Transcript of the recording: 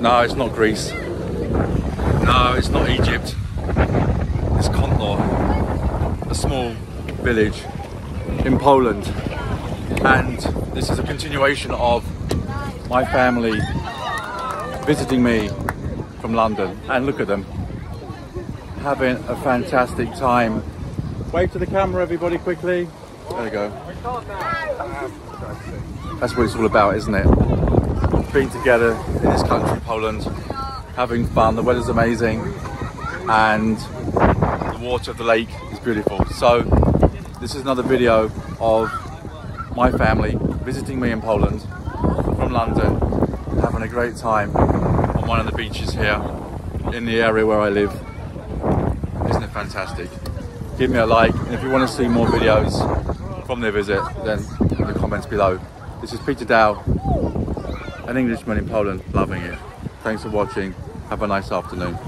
No, it's not Greece. No, it's not Egypt. It's Kontor, a small village in Poland. And this is a continuation of my family visiting me from London. And look at them, having a fantastic time. Wave to the camera, everybody, quickly. There we go. That's what it's all about, isn't it? Being together in this country, Poland, having fun. The weather's amazing, and the water of the lake is beautiful. So, this is another video of my family visiting me in Poland from London, having a great time on one of the beaches here in the area where I live. Isn't it fantastic? Give me a like, and if you want to see more videos from their visit, then in the comments below. This is Peter Dowell, an Englishman in Poland, loving it. Thanks for watching. Have a nice afternoon.